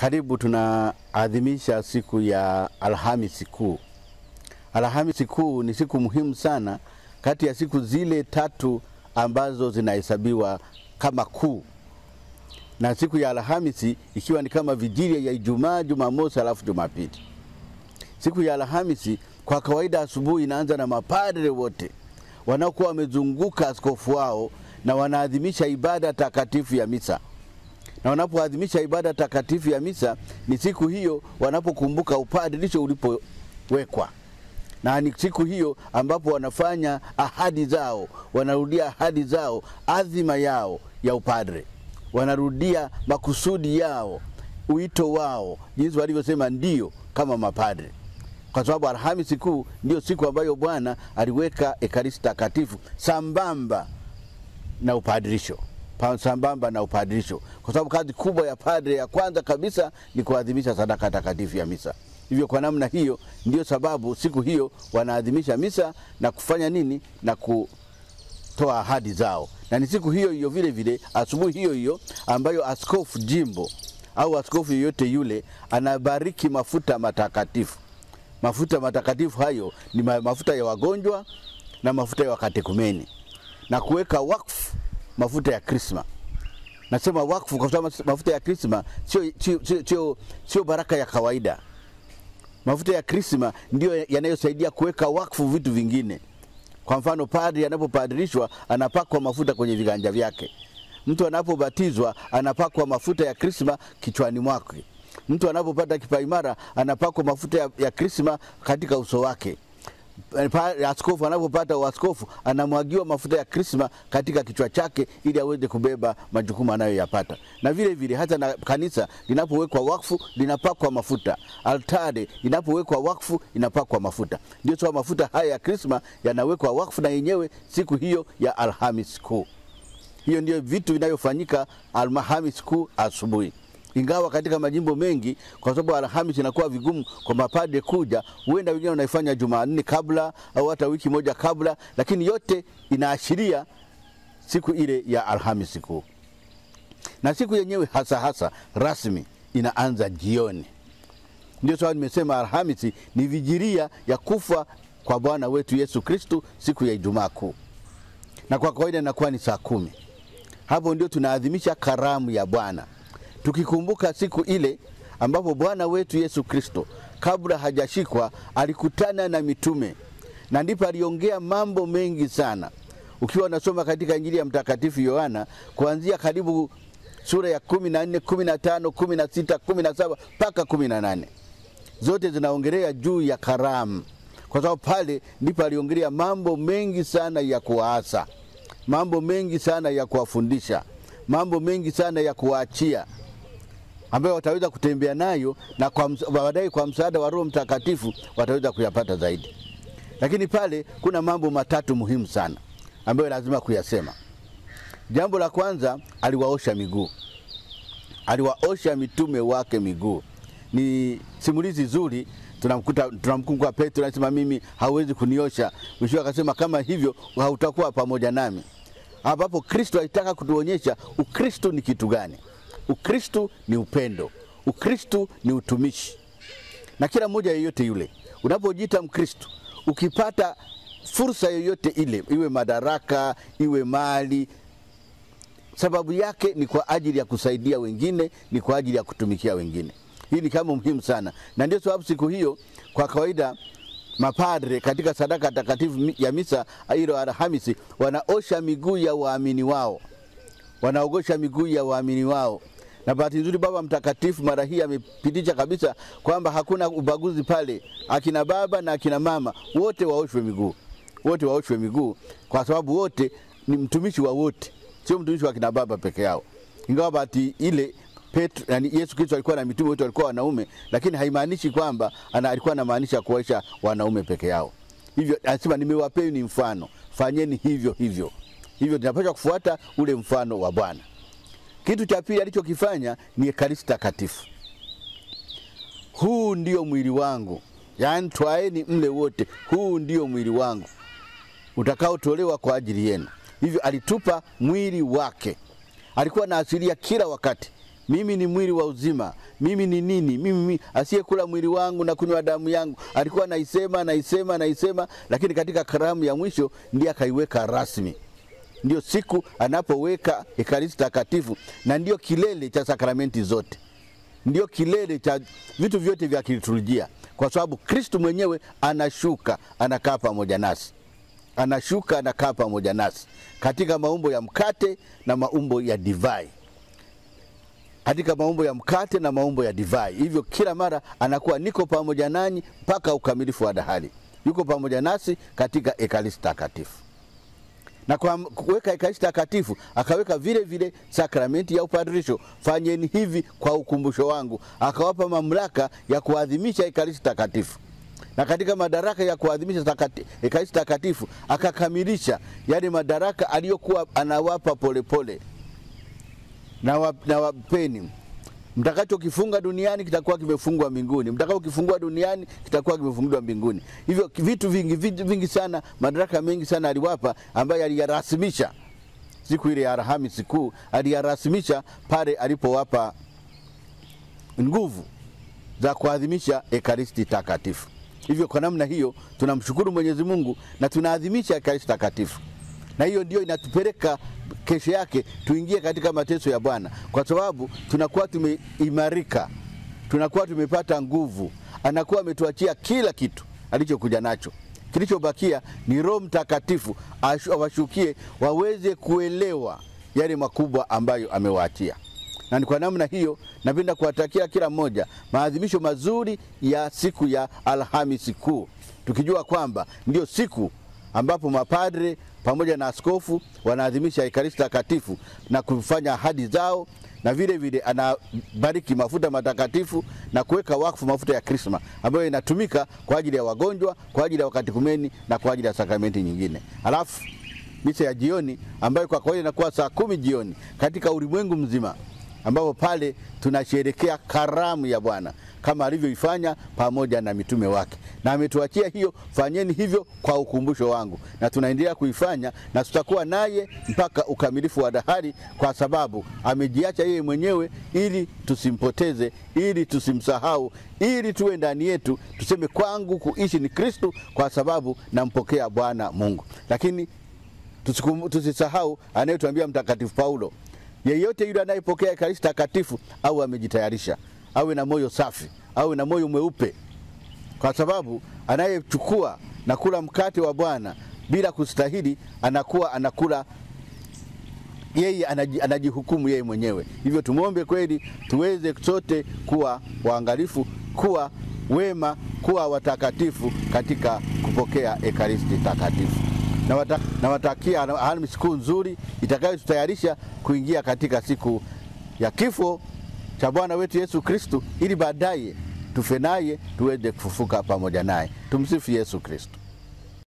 Karibu tunaadhimisha siku ya Alhamisi Kuu. Alhamisi Kuu ni siku muhimu sana kati ya siku zile tatu ambazo zinahesabiwa kama kuu, na siku ya Alhamisi ikiwa ni kama vijilia ya Ijumaa, Jumamosi alafu Jumapili. Siku ya Alhamisi kwa kawaida asubuhi inaanza na mapadre wote wanaokuwa wamezunguka askofu wao na wanaadhimisha ibada takatifu ya misa na wanapoadhimisha ibada takatifu ya misa ni siku hiyo wanapokumbuka upadirisho ulipowekwa, na ni siku hiyo ambapo wanafanya ahadi zao, wanarudia ahadi zao, adhima yao ya upadre, wanarudia makusudi yao, wito wao, jinsi walivyosema ndio kama mapadre, kwa sababu Alhamisi Kuu ndio siku ambayo Bwana aliweka ekaristi takatifu sambamba na upadirisho sambamba na upadirisho, kwa sababu kazi kubwa ya padre ya kwanza kabisa ni kuadhimisha sadaka takatifu ya misa. Hivyo kwa namna hiyo ndio sababu siku hiyo wanaadhimisha misa na kufanya nini na kutoa ahadi zao, na ni siku hiyo hiyo vile vile asubuhi hiyo hiyo ambayo askofu jimbo au askofu yoyote yule anabariki mafuta matakatifu. Mafuta matakatifu hayo ni mafuta ya wagonjwa na mafuta ya wakatekumeni na kuweka wakfu mafuta ya krisma. Nasema wakfu kwa sababu mafuta ya krisma sio baraka ya kawaida. Mafuta ya krisma ndio yanayosaidia kuweka wakfu vitu vingine. Kwa mfano, padri anapopadirishwa anapakwa mafuta kwenye viganja vyake. Mtu anapobatizwa anapakwa mafuta ya krisma kichwani mwake. Mtu anapopata kipaimara anapakwa mafuta ya, ya krisma katika uso wake. Askofu anapopata uaskofu anamwagiwa mafuta ya krisma katika kichwa chake ili aweze kubeba majukumu anayoyapata. Na vile vile hata na kanisa linapowekwa wakfu linapakwa mafuta, altare inapowekwa wakfu inapakwa mafuta. Ndio sababu mafuta haya ya krisma yanawekwa wakfu na yenyewe siku hiyo ya Alhamis Kuu. Hiyo ndio vitu vinavyofanyika Alhamisi Kuu asubuhi ingawa katika majimbo mengi, kwa sababu Alhamisi inakuwa vigumu kwa mapade kuja, huenda wengine wanaifanya Jumanne kabla au hata wiki moja kabla, lakini yote inaashiria siku ile ya Alhamisi Kuu. Na siku yenyewe hasa hasa rasmi inaanza jioni. Ndio sababu nimesema Alhamisi ni vijiria ya kufa kwa Bwana wetu Yesu Kristu siku ya Ijumaa Kuu, na kwa kawaida inakuwa ni saa kumi. Hapo ndio tunaadhimisha karamu ya Bwana tukikumbuka siku ile ambapo Bwana wetu Yesu Kristo kabla hajashikwa alikutana na mitume. Na ndipo aliongea mambo mengi sana. Ukiwa unasoma katika Injili ya Mtakatifu Yohana kuanzia karibu sura ya kumi na nne, kumi na tano, kumi na sita, kumi na saba mpaka kumi na nane. Zote zinaongelea juu ya karamu, kwa sababu pale ndipo aliongelea mambo mengi sana ya kuwaasa, mambo mengi sana ya kuwafundisha, mambo mengi sana ya kuwaachia ambayo wataweza kutembea nayo na baadaye kwa msaada wa Roho Mtakatifu wataweza kuyapata zaidi. Lakini pale kuna mambo matatu muhimu sana ambayo lazima kuyasema. Jambo la kwanza, aliwaosha miguu, aliwaosha mitume wake miguu. Ni simulizi zuri, tunamkuta tunamkumbuka Petro anasema, mimi hauwezi kuniosha. Mwisho akasema, kama hivyo hautakuwa pamoja nami, ambapo Kristo alitaka kutuonyesha Ukristo ni kitu gani. Ukristu ni upendo, Ukristu ni utumishi. Na kila mmoja yeyote yule, unapojiita Mkristu, ukipata fursa yoyote ile, iwe madaraka, iwe mali, sababu yake ni kwa ajili ya kusaidia wengine, ni kwa ajili ya kutumikia wengine. Hii ni kama muhimu sana, na ndio sababu siku hiyo kwa kawaida mapadre katika sadaka takatifu ya misa hilo Alhamisi wanaosha miguu ya waamini wao, wanaogosha miguu ya waamini wao na bahati nzuri Baba Mtakatifu mara hii amepitisha kabisa kwamba hakuna ubaguzi pale, akina baba na akina mama wote waoshwe miguu, wote waoshwe miguu, kwa sababu wote ni mtumishi wa wote, sio mtumishi wa akina baba peke yao. Ingawa bahati ile Petro, yani Yesu Kristo alikuwa na mitume wote walikuwa wanaume, lakini haimaanishi kwamba alikuwa anamaanisha kuwaisha wanaume peke yao. Hivyo anasema nimewapeni mfano, fanyeni hivyo hivyo. Hivyo tunapaswa kufuata ule mfano wa Bwana. Kitu cha pili alichokifanya ni ekaristi takatifu. Huu ndio mwili wangu, yaani twaeni mle wote, huu ndio mwili wangu. Utakaotolewa kwa ajili yenu. Hivyo alitupa mwili wake, alikuwa na asilia kila wakati. Mimi ni mwili wa uzima, mimi ni nini, mimi, asiyekula mwili wangu na kunywa damu yangu. Alikuwa naisema naisema naisema, lakini katika karamu ya mwisho ndiye akaiweka rasmi ndio siku anapoweka ekaristi takatifu, na ndio kilele cha sakramenti zote, ndio kilele cha vitu vyote vya kiliturujia, kwa sababu Kristu mwenyewe anashuka anakaa pamoja nasi, anashuka anakaa pamoja nasi. Katika maumbo ya mkate na maumbo ya divai, katika maumbo ya mkate na maumbo ya divai. Hivyo kila mara anakuwa niko pamoja nanyi mpaka ukamilifu wa dahali. Yuko pamoja nasi katika ekaristi takatifu na kwa kuweka ekaristi takatifu akaweka vile vile sakramenti ya upadrisho, fanyeni hivi kwa ukumbusho wangu. Akawapa mamlaka ya kuadhimisha ekaristi takatifu, na katika madaraka ya kuadhimisha takati, ekaristi takatifu akakamilisha yale madaraka aliyokuwa anawapa polepole pole. na, wa, na wapeni mtakachokifunga duniani kitakuwa kimefungwa mbinguni, mtakachokifungua duniani kitakuwa kimefunguliwa mbinguni. Hivyo vitu vingi, vitu vingi sana, madaraka mengi sana aliwapa, ambayo aliyarasimisha siku ile ya Alhamisi Kuu, aliyarasimisha pale alipowapa nguvu za kuadhimisha ekaristi takatifu. Hivyo kwa namna hiyo tunamshukuru Mwenyezi Mungu na tunaadhimisha ekaristi takatifu, na hiyo ndio inatupeleka kesho yake tuingie katika mateso ya Bwana, kwa sababu tunakuwa tumeimarika, tunakuwa tumepata nguvu. Anakuwa ametuachia kila kitu alichokuja nacho. Kilichobakia ni Roho Mtakatifu awashukie waweze kuelewa yale makubwa ambayo amewaachia. Na ni kwa namna hiyo napenda kuwatakia kila mmoja maadhimisho mazuri ya siku ya Alhamisi Kuu, tukijua kwamba ndio siku ambapo mapadre pamoja na askofu wanaadhimisha ekaristi takatifu na kufanya ahadi zao, na vile vile anabariki mafuta matakatifu na kuweka wakfu mafuta ya krisma ambayo inatumika kwa ajili ya wagonjwa, kwa ajili ya wakatikumeni na kwa ajili ya sakramenti nyingine. Halafu misa ya jioni ambayo kwa kawaida inakuwa saa kumi jioni katika ulimwengu mzima, ambapo pale tunasherekea karamu ya Bwana kama alivyoifanya pamoja na mitume wake, na ametuachia hiyo, fanyeni hivyo kwa ukumbusho wangu, na tunaendelea kuifanya na tutakuwa naye mpaka ukamilifu wa dahari, kwa sababu amejiacha yeye mwenyewe ili tusimpoteze, ili tusimsahau, ili tuwe ndani yetu tuseme, kwangu kuishi ni Kristo, kwa sababu nampokea Bwana Mungu. Lakini tusisahau anayetuambia Mtakatifu Paulo, yeyote yule anayepokea ekaristi takatifu au amejitayarisha awe na moyo safi, awe na moyo mweupe, kwa sababu anayechukua na kula mkate wa Bwana bila kustahili anakuwa anakula yeye, anajihukumu yeye mwenyewe. Hivyo tumwombe kweli tuweze sote kuwa waangalifu, kuwa wema, kuwa watakatifu katika kupokea ekaristi takatifu. Nawatakia na Alhamisi Kuu nzuri itakayotutayarisha kuingia katika siku ya kifo cha Bwana wetu Yesu Kristo, ili baadaye tufe naye tuweze kufufuka pamoja naye. Tumsifu Yesu Kristu.